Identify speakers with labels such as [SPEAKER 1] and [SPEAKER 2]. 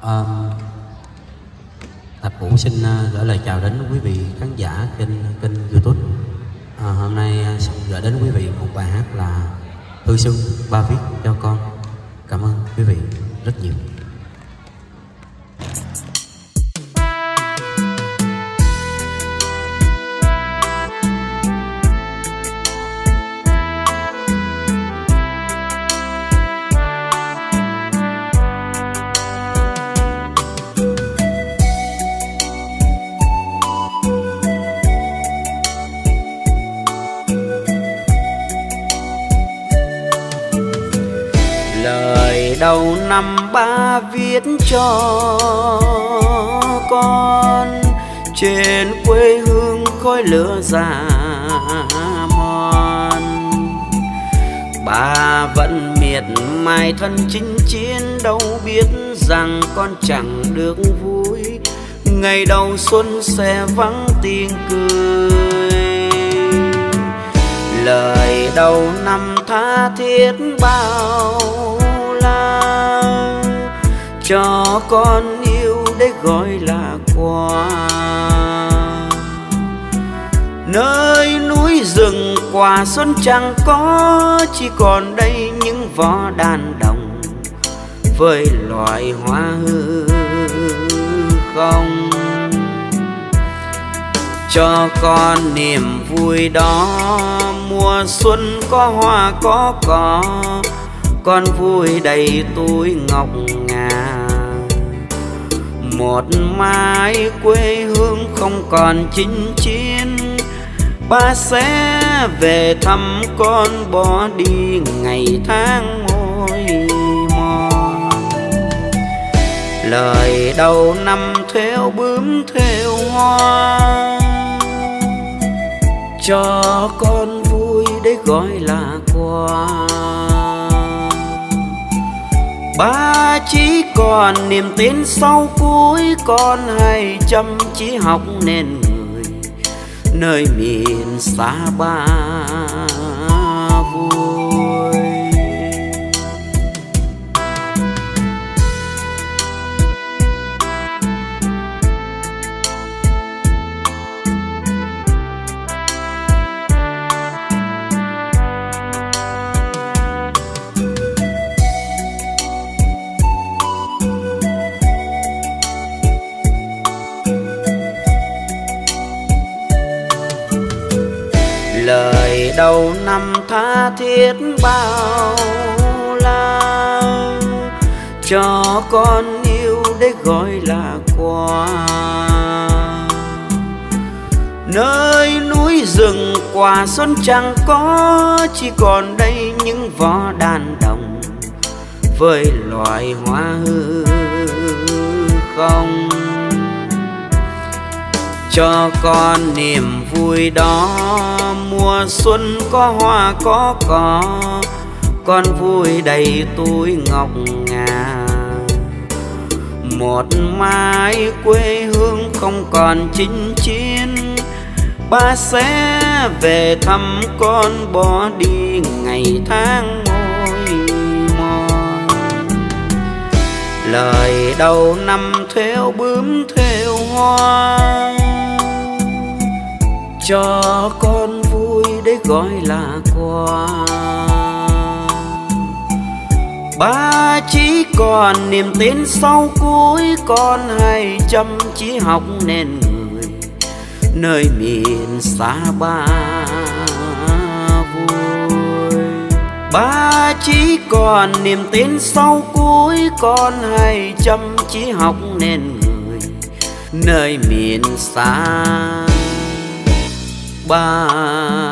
[SPEAKER 1] À, Thạch Vũ xin gửi lời chào đến quý vị khán giả kênh kênh YouTube. À, hôm nay à, xin gửi đến quý vị một bài hát là Hư Xuân ba viết cho con. Cảm ơn quý vị rất nhiều.
[SPEAKER 2] Đầu năm ba viết cho con. Trên quê hương khói lửa già mòn. Bà vẫn miệt mài thân chinh chiến, đâu biết rằng con chẳng được vui. Ngày đầu xuân sẽ vắng tiếng cười. Lời đầu năm tha thiết bao la cho con yêu để gọi là quà. Nơi núi rừng quả xuân chẳng có, chỉ còn đây những vỏ đàn đồng với loài hoa hư không. Cho con niềm vui đó, mùa xuân có hoa có cỏ con vui đầy túi ngọc ngà. Một mai quê hương không còn chinh chiến, ba sẽ về thăm con bỏ đi ngày tháng môi mòn. Lời đầu năm theo bướm theo hoa, cho con vui để gọi là quà ba chỉ còn niềm tin sau cuối con hay chăm chỉ học nên người nơi miền xa ba vui. Đầu năm tha thiết bao la. Cho con yêu để gọi là quà. Nơi núi rừng quả xuân chẳng có, chỉ còn đây những vó đàn đồng với loài hoa hư không cho con niềm vui đó. Mùa xuân có hoa, có cỏ, con vui đầy túi ngọc ngà. Một mai quê hương không còn chinh chiến, ba sẽ về thăm con bỏ đi ngày tháng môi mòn. Lời đầu năm theo bướm theo hoa cho con vui để gọi là quà. Ba chỉ còn niềm tin sau cuối, con hay chăm chỉ học nên người nơi miền xa ba vui. Ba chỉ còn niềm tin sau cuối, con hay chăm chỉ học nên người nơi miền xa ba.